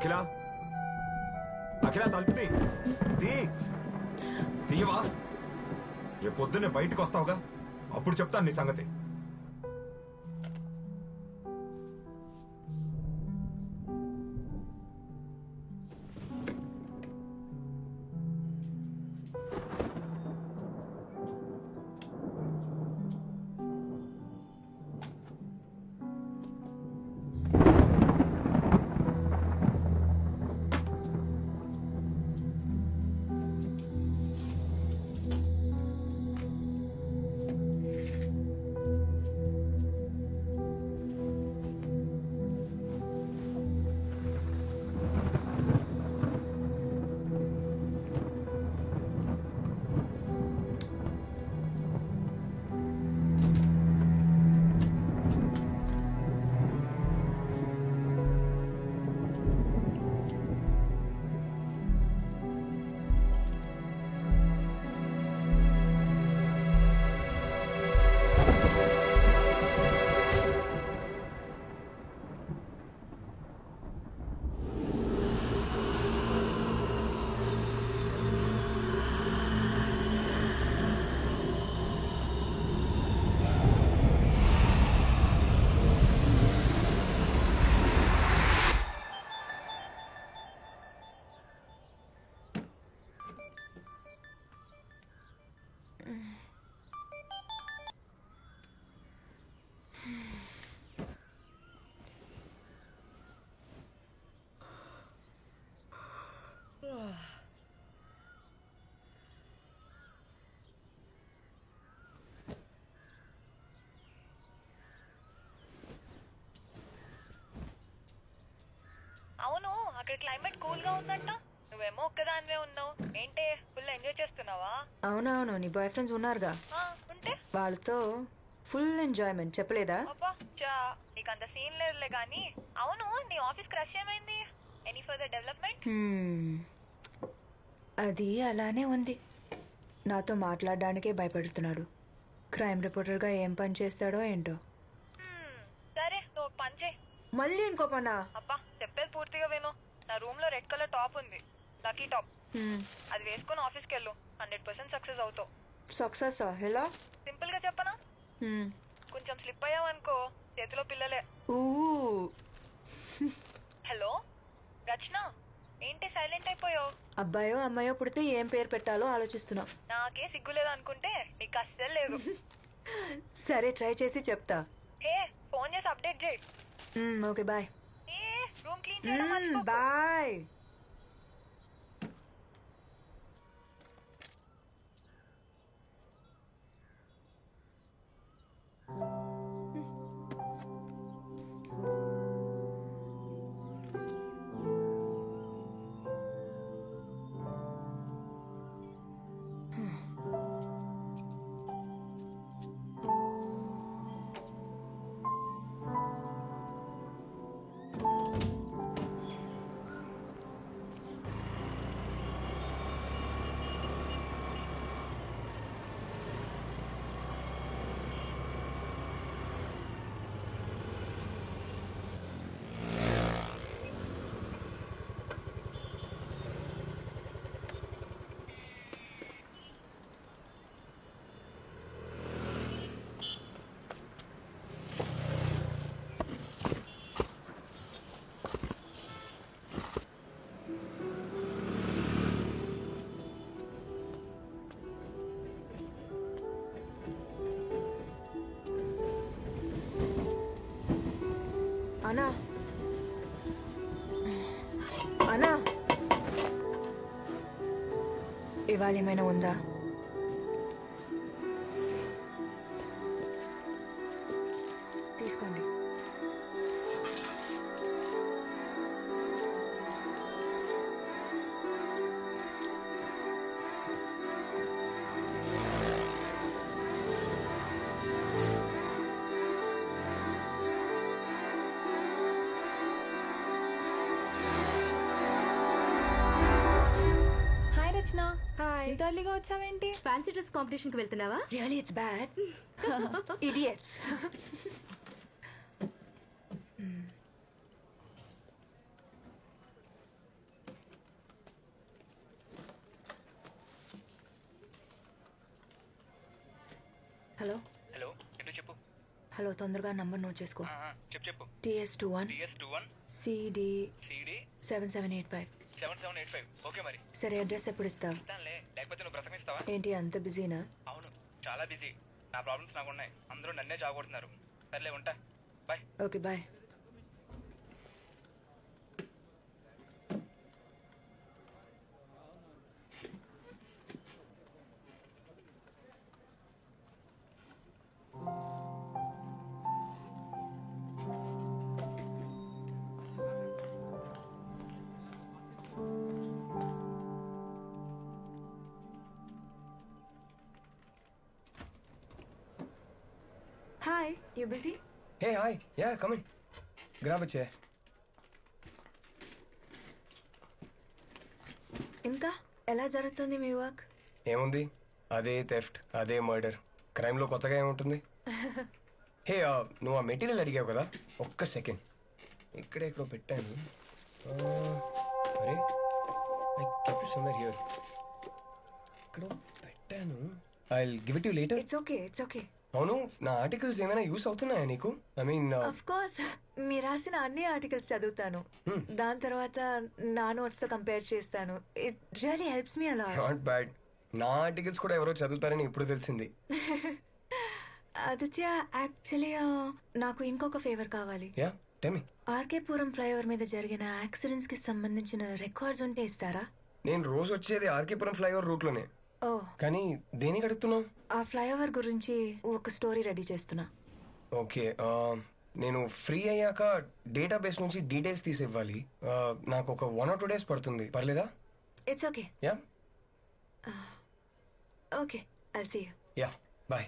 అఖిల? అఖిల తలుపుతి తీ. తీయవా? రేపు పొద్దున్నే బయటకు వస్తావుగా? అప్పుడు చెప్తాను నీ సంగతి. అక్కడ క్లైమేట్ కూల్గా ఉందంట. నువ్వేమో ఒక్కదానివే ఉన్నావు. ఏంటే ఫుల్ ఎంజాయ్ చేస్తున్నావా? అవునవును నీ బాయ్ ఫ్రెండ్స్ ఉన్నారుగా. ఆ, ఉంటే. వాళ్ళతో ఫుల్ ఎంజాయ్మెంట్ చెప్పలేదా? అబ్బా చా నీకు అంత సీన్ లేదులే కానీ అవును నీ ఆఫీస్ క్రష్ ఏమైంది? Any further development hmm. అది అలానే ఉంది. నాతో మాట్లాడడానికే భయపడుతున్నాడు. క్రైమ్ రిపోర్టర్గా ఏం పని చేస్తాడో ఏంటో. సరే నువ్వు ఒక పని చేయి. మళ్ళీ ఇంకో పనా? అబ్బా చెప్పేది పూర్తిగా విను. నా రూమ్లో రెడ్ కలర్ టాప్ ఉంది. Lucky top hmm. అది వేసుకొని ఆఫీస్కి వెళ్ళు. హండ్రెడ్ పర్సెంట్ సక్సెస్ అవుతావు. సక్సెస్ ఎలా? సింపుల్గా చెప్పనా? హ్మ్. కొంచెం స్లిప్ అయ్యావనుకో చేతిలో పిల్లలే. ఊ. హలో రచన ఏంటి సైలెంట్ అయిపోయావు? అబ్బాయో అమ్మాయో పుడితే ఏం పేరు పెట్టాలో ఆలోచిస్తున్నా. నాకే సిగ్గులేదు అనుకుంటే నీకు అస్సలు లేదు. సరే ట్రై చేసి చెప్తా. హే ఫోన్ చేసి అప్డేట్ చేయి. ఓకే బాయ్ ఏ రూమ్ క్లీన్ చేయడం హ్మ్, మర్చిపోకు. బాయ్ అనా అనా ఇవాళ ఏమైనా ఉందా వచ్చినా ఇంత ఎర్లీగా వచ్చావేంటి? ఫ్యాన్సీ డ్రెస్ కాంపిటీషన్కి వెళ్తున్నావా? Really it's bad idiots hello hello ఏంటో చెప్పు? హలో తొందరగా నంబర్ నోట్ చేసుకో. చెప్పు చెప్పు. TS two one TS two one CD CD seven seven eight five seven seven eight five okay మరి. సరే అడ్రస్ ఎప్పుడు ఇస్తావు? ఇస్తానులే. లేకపోతే నువ్వు బ్రతకనిస్తావా ఏంటి అంత బిజీనా? అవును చాలా బిజీ. నా ప్రాబ్లమ్స్ నాకు ఉన్నాయి అందరూ నన్నే చావగొడుతున్నారు సర్లే ఉంటా. Bye. Okay bye. You busy Hey, hi. Yeah, come in. Grab a chair. ఇంకా ఎలా జరుగుతుంది మీ వర్క్? ఏముంది? అదే థెఫ్ట్ అదే మర్డర్. క్రైమ్లో కొత్తగా ఏముంటుంది? హే నువ్వు ఆ మెటీరియల్ అడిగావు కదా? ఒక్క సెకండ్. ఇక్కడే ఇక్కడ పెట్టాను. అరే I kept it somewhere here. ఇక్కడ పెట్టాను. I give it you later it's okay it's okay అవును నా ఆర్టికల్స్ ఏమైనా యూస్ అవుతున్నాయా నీకు? ఐ మీన్ అఫ్ కోర్స్ మీరు రాసిన అన్ని ఆర్టికల్స్ చదువుతాను. దాని తర్వాత నా నోట్స్తో కంపేర్ చేస్తాను ఇట్ రియలీ హెల్ప్స్ మీ అలా నాట్ బ్యాడ్ నా ఆర్టికల్స్ కూడా ఎవరో చదువుతారని ఇప్పుడు తెలిసింది. ఆదిత్య యాక్చువల్లీ నాకు ఇంకొక ఫేవర్ కావాలి. Yeah tell me RK Puram flyover మీద జరిగిన యాక్సిడెంట్స్కి సంబంధించిన రికార్డ్స్ ఉంటే ఇస్తారా? నేను రోజు వచ్చేది ఆర్కేపురం ఫ్లైఓవర్ రూట్లోనే ఓ. కానీ దేనికి అడుగుతున్నావు? ఆ ఫ్లైఓవర్ గురించి ఒక స్టోరీ రెడీ చేస్తున్నా. ఓకే నేను ఫ్రీ అయ్యాక డేటాబేస్ నుంచి డీటెయిల్స్ తీసి ఇవ్వాలి నాకు ఒక వన్ ఆర్ టూ డేస్ పడుతుంది. పర్లేదా? It's okay yeah? Okay I'll see you yeah bye.